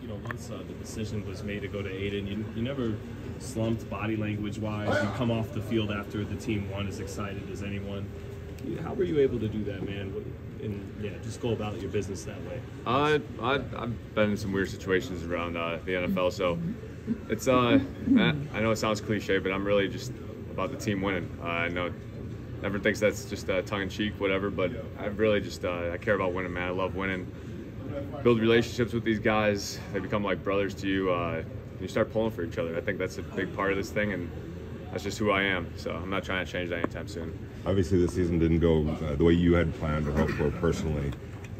you know, once uh, the decision was made to go to Aidan, you, you never slumped body language wise. You come off the field after the team won as excited as anyone. How were you able to do that, man? And yeah, just go about your business that way. I, I've been in some weird situations around uh, the NFL, so it's uh, I know it sounds cliche, but I'm really just about the team winning. Uh, I know everyone thinks that's just uh, tongue in cheek, whatever, but I really just uh, I care about winning, man. I love winning. Build relationships with these guys. They become like brothers to you. Uh, you start pulling for each other. I think that's a big part of this thing, and that's just who I am. So I'm not trying to change that anytime soon. Obviously, the season didn't go uh, the way you had planned or hoped for personally.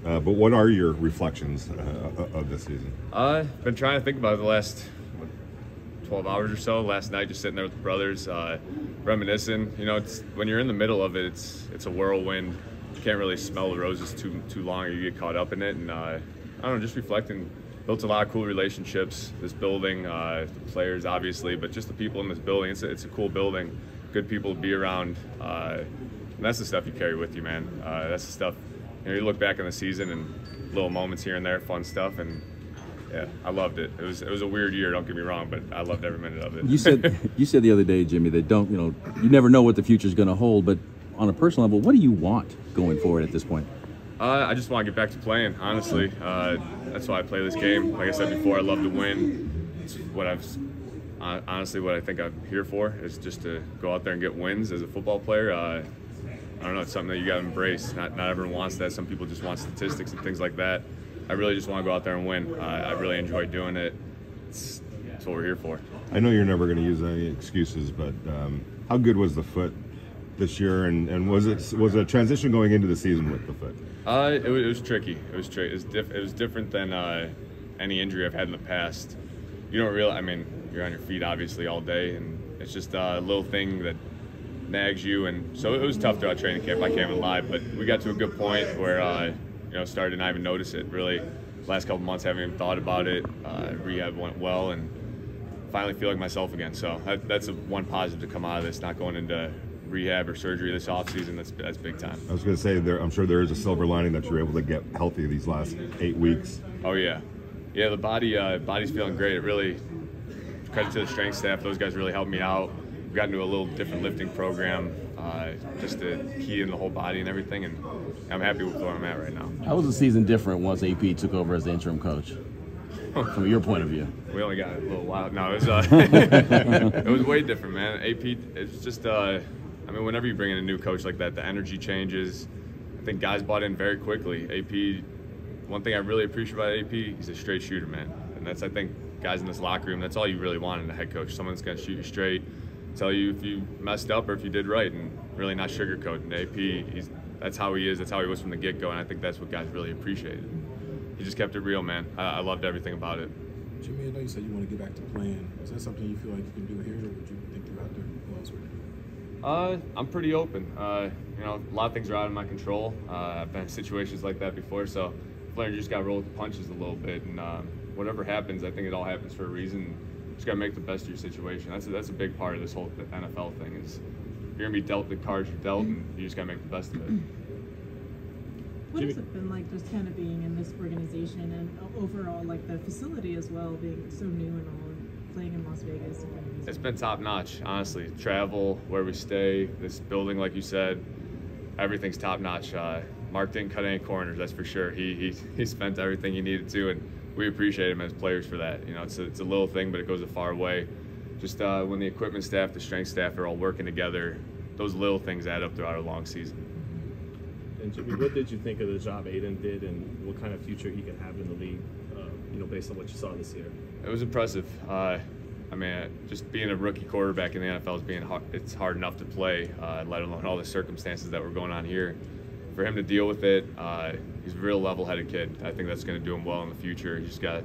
Uh, but what are your reflections uh, of this season? I've been trying to think about it the last 12 hours or so. Last night, just sitting there with the brothers, uh, reminiscing. You know, it's when you're in the middle of it, it's it's a whirlwind. You can't really smell the roses too too long, or you get caught up in it. And uh, I don't know, just reflecting. Built a lot of cool relationships. This building, uh, the players obviously, but just the people in this building. It's a, it's a cool building. Good people to be around. Uh, and that's the stuff you carry with you, man. Uh, that's the stuff. You know, you look back on the season and little moments here and there, fun stuff, and yeah, I loved it. It was it was a weird year. Don't get me wrong, but I loved every minute of it. You said you said the other day, Jimmy, that don't you know you never know what the future is going to hold. But on a personal level, what do you want going forward at this point? Uh, I just want to get back to playing. Honestly, uh, that's why I play this game. Like I said before, I love to win. It's what I've honestly what I think I'm here for is just to go out there and get wins as a football player. Uh, I don't know. It's something that you got to embrace. Not not everyone wants that. Some people just want statistics and things like that. I really just want to go out there and win. Uh, I really enjoy doing it. It's, it's, what we're here for. I know you're never going to use any excuses, but um, how good was the foot this year, and, and was it was a transition going into the season with the foot? Uh, it, it was tricky. It was tri- it was, diff- it was different than uh, any injury I've had in the past. You don't realize. I mean, you're on your feet obviously all day, and it's just a little thing that nags you. And so it was tough throughout training camp. I can't even lie, but we got to a good point where uh, you know, started not even notice it. Really, last couple months haven't even thought about it. Uh, rehab went well, and finally feel like myself again. So that, that's a one positive to come out of this. Not going into rehab or surgery this offseason. That's that's big time. I was going to say there. I'm sure there is a silver lining that you're able to get healthy these last eight weeks. Oh yeah, yeah. The body uh, body's feeling great. It really credit to the strength staff. Those guys really helped me out. We got into a little different lifting program uh, just to key in the whole body and everything. And I'm happy with where I'm at right now. How was the season different once AP took over as the interim coach? From your point of view, we only got a little while. No, it was uh, it was way different, man. AP, it's just uh, I mean, whenever you bring in a new coach like that, the energy changes. I think guys bought in very quickly. AP, one thing I really appreciate about AP, he's a straight shooter, man, and that's I think guys in this locker room. That's all you really want in a head coach. Someone's gonna shoot you straight, tell you if you messed up or if you did right, and really not sugarcoat. And AP, he's that's how he is. That's how he was from the get go, and I think that's what guys really appreciated. He just kept it real, man. I, I loved everything about it. Jimmy, I know you said you want to get back to playing. Is that something you feel like you can do here, or would you think you're out there elsewhere? Uh, I'm pretty open. Uh, you know, a lot of things are out of my control. Uh, I've been in situations like that before, so Flair just got rolled with the punches a little bit, and um, whatever happens, I think it all happens for a reason. Just got to make the best of your situation. That's a, that's a big part of this whole NFL thing. Is you're gonna be dealt the cards you're dealt, and you just gotta make the best of it. What has it been like just kind of being in this organization and overall like the facility as well, being so new and all, and playing in Las Vegas? It's been top notch, honestly. Travel, where we stay, this building, like you said, everything's top notch. Uh, Mark didn't cut any corners, that's for sure. He, he he spent everything he needed to, and we appreciate him as players for that. You know, it's a, it's a little thing, but it goes a far way. Just uh, when the equipment staff, the strength staff are all working together, those little things add up throughout a long season. And Jimmy, what did you think of the job Aidan did, and what kind of future he could have in the league? Uh, you know, based on what you saw this year. It was impressive. Uh, I mean, just being a rookie quarterback in the NFL is being hard, it's hard enough to play, uh, let alone all the circumstances that were going on here. For him to deal with it, uh, he's a real level-headed kid. I think that's going to do him well in the future. He just got to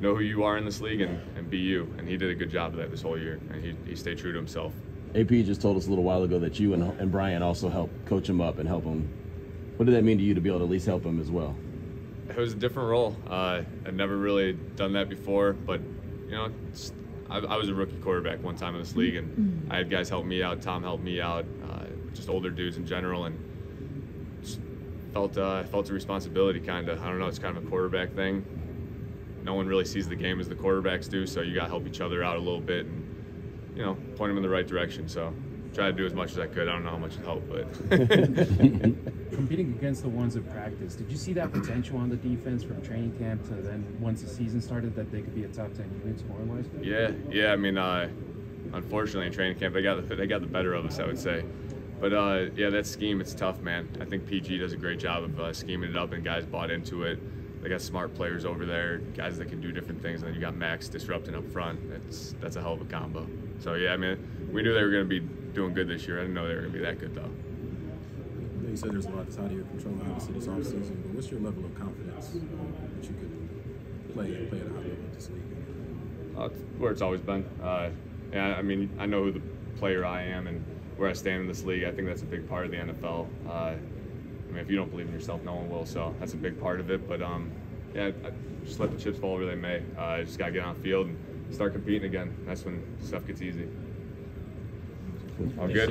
know who you are in this league and, and be you. And he did a good job of that this whole year, and he, he stayed true to himself. AP just told us a little while ago that you and, and Brian also helped coach him up and help him. What did that mean to you to be able to at least help him as well? It was a different role. Uh, I've never really done that before, but you know, I, I, was a rookie quarterback one time in this league, and mm-hmm. I had guys help me out. Tom helped me out, uh, just older dudes in general, and felt uh, felt a responsibility kind of. I don't know, it's kind of a quarterback thing. no one really sees the game as the quarterbacks do, so you got to help each other out a little bit and you know point them in the right direction. So try to do as much as I could. I don't know how much it helped, but Competing against the ones in practice, did you see that potential on the defense from training camp to then once the season started that they could be a top ten unit scoring wise? yeah, yeah. I mean, uh, unfortunately, in training camp they got the they got the better of us, I would say. But uh, yeah, that scheme it's tough, man. I think PG does a great job of uh, scheming it up, and guys bought into it. They got smart players over there, guys that can do different things, and then you got Maxx disrupting up front. That's that's a hell of a combo. So yeah, I mean, we knew they were going to be doing good this year. I didn't know they were going to be that good though. I know you said there's a lot that's out of your control, obviously, this offseason, but what's your level of confidence that you can play and play at a high level in this league? Uh, where it's always been. Uh, yeah, I mean, I know who the player I am and where I stand in this league. I think that's a big part of the NFL. Uh, I mean, if you don't believe in yourself, no one will. So that's a big part of it. But um, yeah, I, just let the chips fall where they may. Uh, just gotta get on the field and start competing again. That's when stuff gets easy. All good.